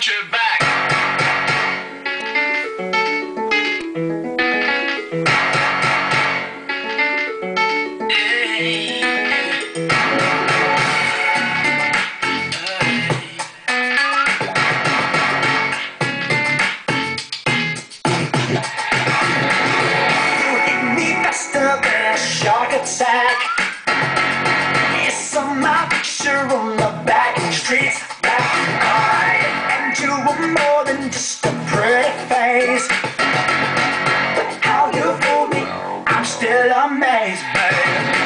want you back. Shark attack. just a pretty face. But how you fool me, I'm still amazed, babe.